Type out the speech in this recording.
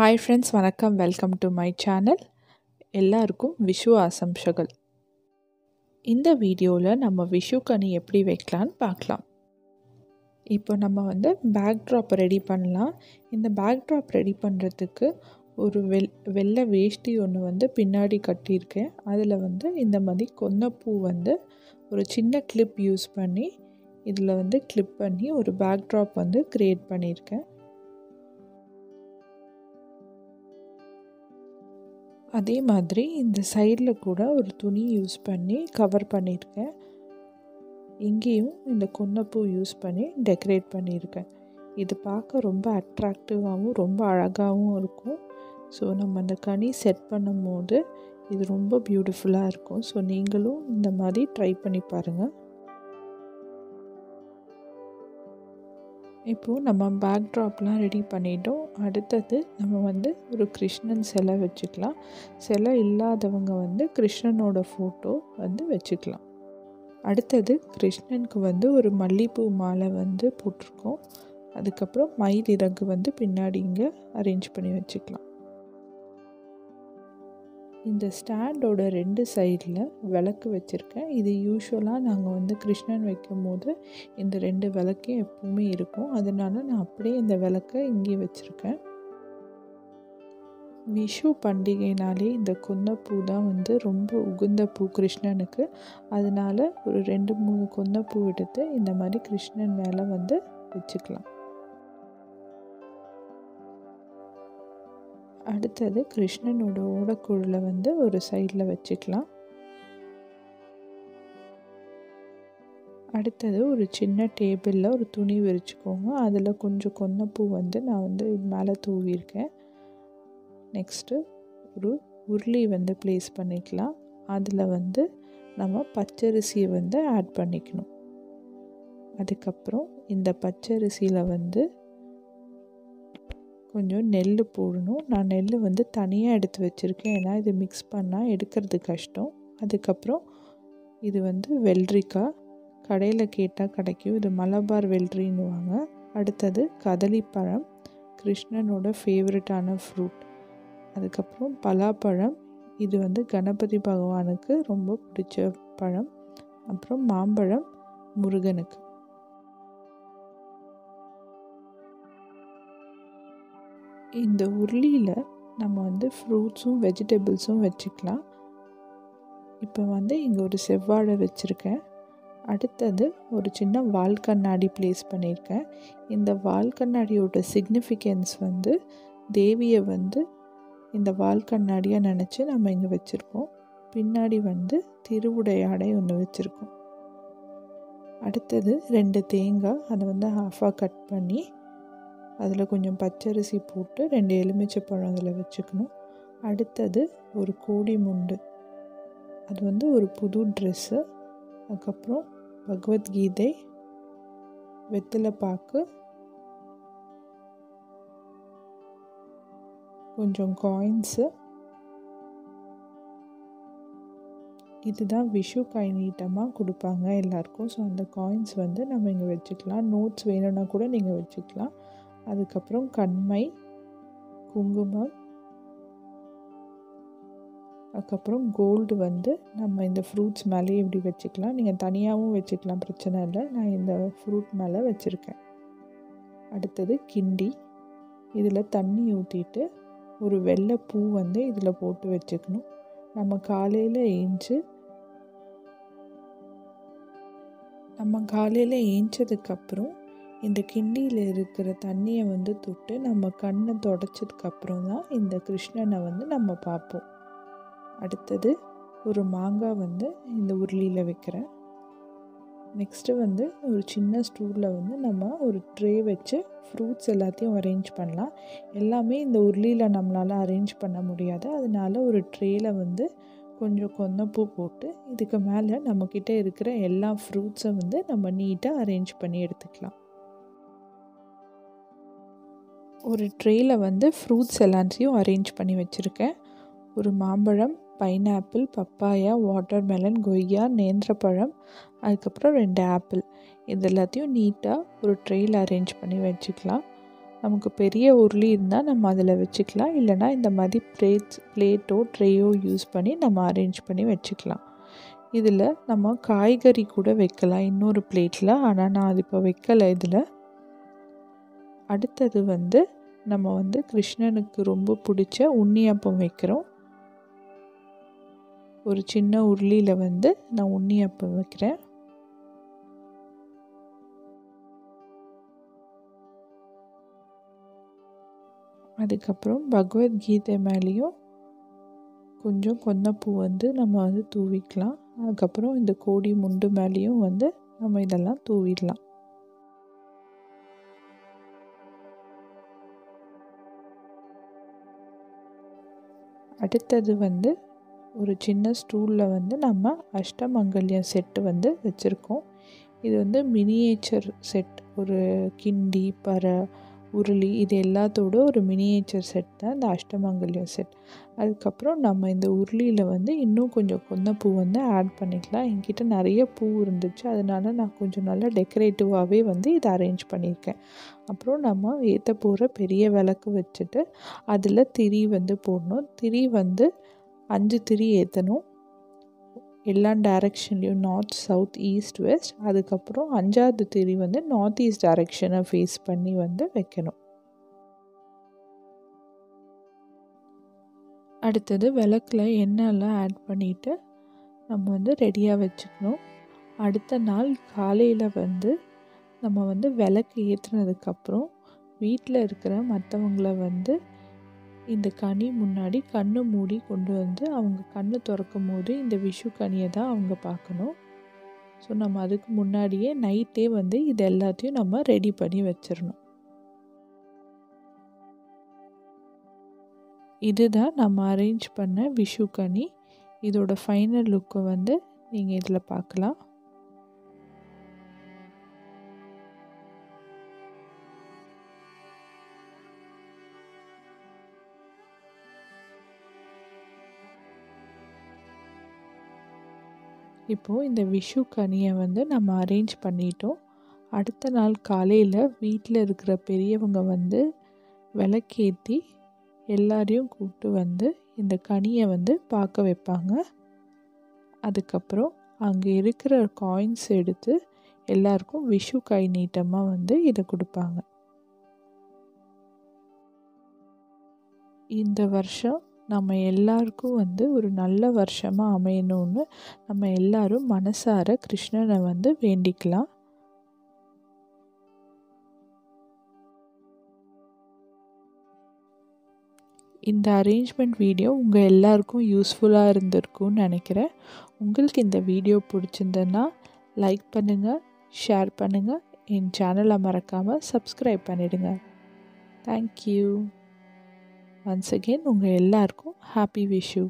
Hi friends வணக்கம். Welcome to my channel எல்லாருக்கும் விஷு ஆசம்சகள். இந்த வீடியோவில் நம்ம விஷு கனி எப்படி வைக்கலான்னு பார்க்கலாம். இப்போ நம்ம வந்து பேக் ட்ராப் ரெடி பண்ணலாம். இந்த பேக் ட்ராப் ரெடி பண்ணுறதுக்கு ஒரு வெள் வெள்ளை வேஷ்டி ஒன்று வந்து பின்னாடி கட்டியிருக்கேன். அதில் வந்து இந்த மாதிரி கொன்னப்பூ வந்து ஒரு சின்ன கிளிப் யூஸ் பண்ணி இதில் வந்து கிளிப் பண்ணி ஒரு பேக் ட்ராப் வந்து க்ரியேட் பண்ணியிருக்கேன். அதே மாதிரி இந்த சைடில் கூட ஒரு துணி யூஸ் பண்ணி கவர் பண்ணியிருக்கேன். இங்கேயும் இந்த கொன்னப்பூ யூஸ் பண்ணி டெக்கரேட் பண்ணியிருக்கேன். இது பார்க்க ரொம்ப அட்ராக்டிவாகவும் ரொம்ப அழகாகவும் இருக்கும். ஸோ நம்ம அந்த கனி செட் பண்ணும் போது இது ரொம்ப பியூட்டிஃபுல்லாக இருக்கும். ஸோ நீங்களும் இந்த மாதிரி ட்ரை பண்ணி பாருங்கள் இப்போது நம்ம பேக் ட்ராப்லாம் ரெடி பண்ணிட்டோம். அடுத்தது நம்ம வந்து ஒரு கிருஷ்ணன் சிலை வச்சுக்கலாம். சிலை இல்லாதவங்க வந்து கிருஷ்ணனோட ஃபோட்டோ வந்து வச்சுக்கலாம். அடுத்தது கிருஷ்ணனுக்கு வந்து ஒரு மல்லிகைப்பூ மாலை வந்து போட்டிருக்கோம். அதுக்கப்புறம் மயில் இறகு வந்து பின்னாடி இங்கே அரேஞ்ச் பண்ணி வச்சுக்கலாம். இந்த ஸ்டாண்டோட ரெண்டு சைடில் விளக்கு வச்சுருக்கேன். இது யூஸ்வலாக நாங்கள் வந்து கிருஷ்ணன் வைக்கும் போது இந்த ரெண்டு விளக்கையும் எப்பவுமே இருக்கும். அதனால நான் அப்படியே இந்த விளக்கை இங்கே வச்சுருக்கேன். விஷு பண்டிகைனாலே இந்த கொந்தப்பூ தான் வந்து ரொம்ப உகுந்த பூ கிருஷ்ணனுக்கு. அதனால் ஒரு ரெண்டு மூணு கொந்தப்பூ எடுத்து இந்த மாதிரி கிருஷ்ணன் மேலே வந்து வச்சுக்கலாம். அடுத்தது கிருஷ்ணனோட ஓடக்குழில் வந்து ஒரு சைடில் வச்சுக்கலாம். அடுத்தது ஒரு சின்ன டேபிளில் ஒரு துணி விரிச்சுக்கோங்க. அதில் கொஞ்சம் கொன்னப்பூ வந்து நான் வந்து மேலே தூவியிருக்கேன். நெக்ஸ்ட்டு ஒரு உருளி வந்து ப்ளேஸ் பண்ணிக்கலாம். அதில் வந்து நம்ம பச்சரிசியை வந்து ஆட் பண்ணிக்கணும். அதுக்கப்புறம் இந்த பச்சரிசியில் வந்து கொஞ்சம் நெல் போடணும். நான் நெல் வந்து தனியாக எடுத்து வச்சுருக்கேன். ஏன்னா இது மிக்ஸ் பண்ணால் எடுக்கிறது கஷ்டம். அதுக்கப்புறம் இது வந்து வெள்ளரிக்காய். கடையில் கேட்டால் கிடைக்கும். இது மலபார் வெள்ளரின்னுவாங்க. அடுத்தது கதளிப்பழம் கிருஷ்ணனோட ஃபேவரட்டான ஃப்ரூட் அதுக்கப்புறம் பலாப்பழம். இது வந்து கணபதி பகவானுக்கு ரொம்ப பிடிச்ச பழம். அப்புறம் மாம்பழம் முருகனுக்கு. இந்த உருளியில் நம்ம வந்து ஃப்ரூட்ஸும் வெஜிடபிள்ஸும் வச்சுக்கலாம். இப்போ வந்து இங்கே ஒரு செவ்வாழை வச்சுருக்கேன். அடுத்தது ஒரு சின்ன வால் கண்ணாடி ப்ளேஸ் பண்ணியிருக்கேன். இந்த வால் கண்ணாடியோட சிக்னிஃபிகன்ஸ் வந்து தேவியை வந்து இந்த வால் கண்ணாடியாக நினச்சி நம்ம இங்கே வச்சுருக்கோம். பின்னாடி வந்து திருவுடையாடை ஒன்று வச்சுருக்கோம். அடுத்தது ரெண்டு தேங்காய் அதை வந்து ஹாஃபாக கட் பண்ணி அதில் கொஞ்சம் பச்சரிசி போட்டு ரெண்டு எலுமிச்சை பழம் அதில் வச்சுக்கணும். அடுத்தது ஒரு கோடி முண்டு. அது வந்து ஒரு புது ட்ரெஸ்ஸு. அதுக்கப்புறம் பகவத்கீதை வெத்தலை பாக்கு கொஞ்சம் காயின்ஸு. இதுதான் விஷு கைநீட்டமாக கொடுப்பாங்க எல்லாருக்கும். ஸோ அந்த காயின்ஸ் வந்து நம்ம இங்கே வச்சுக்கலாம். நோட்ஸ் வேணும்னா கூட நீங்கள் வச்சுக்கலாம். அதுக்கப்புறம் கண்மை குங்குமம் அதுக்கப்புறம் கோல்டு வந்து நம்ம இந்த ஃப்ரூட்ஸ் மேலே இப்படி வச்சுக்கலாம்? நீங்கள் தனியாகவும் வச்சுக்கலாம் பிரச்சனை இல்லை. நான் இந்த ஃப்ரூட் மேலே வச்சுருக்கேன். அடுத்தது கிண்டி. இதில் தண்ணி ஊற்றிட்டு ஒரு வெள்ளை பூ வந்து இதில் போட்டு வச்சுக்கணும். நம்ம காலையில் ஏஞ்சு நம்ம காலையில் ஏஞ்சதுக்கப்புறம் இந்த கிண்டியில் இருக்கிற தண்ணியை வந்து தொட்டு நம்ம கண்ணை தொடச்சதுக்கப்புறம் தான் இந்த கிருஷ்ணனை வந்து நம்ம பார்ப்போம். அடுத்தது ஒரு மாங்காய் வந்து இந்த உருளியில் வைக்கிறேன். நெக்ஸ்ட்டு வந்து ஒரு சின்ன ஸ்டூலில் வந்து நம்ம ஒரு ட்ரே வச்சு ஃப்ரூட்ஸ் எல்லாத்தையும் அரேஞ்ச் பண்ணலாம். எல்லாமே இந்த உருளியில் நம்மளால் அரேஞ்ச் பண்ண முடியாது. அதனால ஒரு ட்ரேயில் வந்து கொஞ்சம் கொந்தப்பூ போட்டு இதுக்கு மேலே நம்மக்கிட்ட இருக்கிற எல்லா ஃப்ரூட்ஸை வந்து நம்ம நீட்டாக அரேஞ்ச் பண்ணி எடுத்துக்கலாம். ஒரு ட்ரேயில் வந்து ஃப்ரூட்ஸ் எல்லாத்தையும் அரேஞ்ச் பண்ணி வச்சுருக்கேன். ஒரு மாம்பழம் பைனாப்பிள் பப்பாயா வாட்டர்மெலன் கொய்யா நேந்திரப்பழம் அதுக்கப்புறம் ரெண்டு ஆப்பிள் இது எல்லாத்தையும் நீட்டாக ஒரு ட்ரேயில் அரேஞ்ச் பண்ணி வச்சுக்கலாம். நமக்கு பெரிய உருளி இருந்தால் நம்ம அதில் வச்சுக்கலாம். இல்லைனா இந்த மாதிரி பிளேட்ஸ் பிளேட்டோ ட்ரேயோ யூஸ் பண்ணி நம்ம அரேஞ்ச் பண்ணி வச்சுக்கலாம். இதில் நம்ம காய்கறி கூட வைக்கலாம். இன்னொரு பிளேட்டில் ஆனால் நான் அது இப்போ வைக்கலை இதில். அடுத்தது வந்து நம்ம வந்து கிருஷ்ணனுக்கு ரொம்ப பிடிச்ச உண்ணியப்பம் வைக்கிறோம். ஒரு சின்ன உருளியில் வந்து நான் உண்ணியப்பம் வைக்கிறேன். அதுக்கப்புறம் பகவத்கீதை மேலேயும் கொஞ்சம் கொன்னப்பூ வந்து நம்ம வந்து தூவிக்கலாம். அதுக்கப்புறம் இந்த கோடி முண்டு மேலேயும் வந்து நம்ம இதெல்லாம் தூவிடலாம். அடுத்தது வந்து ஒரு சின்ன ஸ்டூலில் வந்து நம்ம அஷ்டமங்கல்யம் செட்டு வந்து வச்சுருக்கோம். இது வந்து மினியேச்சர் செட் ஒரு கிண்டி பறை உருளி இது எல்லாத்தோட ஒரு மினியேச்சர் செட் தான். இந்த அஷ்டமங்கல்யம் செட் அதுக்கப்புறம் நம்ம இந்த உருளியில் வந்து இன்னும் கொஞ்சம் கொன்னப்பூ வந்து ஆட் பண்ணிக்கலாம். என்கிட்ட நிறைய பூ இருந்துச்சு. அதனால நான் கொஞ்சம் நல்லா டெக்கரேட்டிவாகவே வந்து இதை அரேஞ்ச் பண்ணியிருக்கேன். அப்புறம் நம்ம ஏற்ற போகிற பெரிய விளக்கு வச்சுட்டு அதில் திரி வந்து போடணும். திரி வந்து அஞ்சு திரி ஏற்றணும் எல்லா டேரெக்ஷன்லேயும் நார்த் சவுத் ஈஸ்ட் வெஸ்ட் அதுக்கப்புறம் அஞ்சாவது திரி வந்து நார்த் ஈஸ்ட் டைரக்ஷனை ஃபேஸ் பண்ணி வந்து வைக்கணும். அடுத்தது விளக்கில் எண்ணெயெல்லாம் ஆட் பண்ணிவிட்டு நம்ம வந்து ரெடியாக வச்சுக்கணும். அடுத்த நாள் காலையில் வந்து நம்ம வந்து விளக்கு ஏற்றுனதுக்கப்புறம் வீட்டில் இருக்கிற மற்றவங்கள வந்து இந்த கனி முன்னாடி கண்ணை மூடி கொண்டு வந்து அவங்க கண்ணை திறக்கும் போது இந்த விஷு கனியை தான் அவங்க பார்க்கணும். ஸோ நம்ம அதுக்கு முன்னாடியே நைட்டே வந்து இது எல்லாத்தையும் நம்ம ரெடி பண்ணி வச்சிடணும் இதுதான் நம்ம அரேஞ்ச் பண்ண விஷு கனி. இதோட ஃபைனல் லுக்கை வந்து நீங்கள் இதில் பார்க்கலாம். இப்போது இந்த விஷு கனியை வந்து நம்ம அரேஞ்ச் பண்ணிட்டோம். அடுத்த நாள் காலையில் வீட்டில் இருக்கிற பெரியவங்க வந்து விளக்கேற்றி எல்லாரையும் கூப்பிட்டு வந்து இந்த கனியை வந்து பார்க்க வைப்பாங்க. அதுக்கப்புறம் அங்கே இருக்கிற காயின்ஸ் எடுத்து எல்லாருக்கும் விஷு கை நீட்டமாக வந்து இதை கொடுப்பாங்க. இந்த வருஷம் நம்ம எல்லாருக்கும் வந்து ஒரு நல்ல வருஷமாக அமையணும்னு நம்ம எல்லாரும் மனசார கிருஷ்ணனை வந்து வேண்டிக்கலாம். இந்த அரேஞ்ச்மெண்ட் வீடியோ உங்கள் எல்லாருக்கும் யூஸ்ஃபுல்லாக இருந்திருக்கும்னு நினைக்கிறேன். உங்களுக்கு இந்த வீடியோ பிடிச்சிருந்ததுன்னா லைக் பண்ணுங்கள் ஷேர் பண்ணுங்கள் என் சேனலை மறக்காமல் சப்ஸ்கிரைப் பண்ணிடுங்க. தேங்க்யூ ஒன்ஸ் அகெயின் உங்கள் எல்லாருக்கும் ஹாப்பி விஷு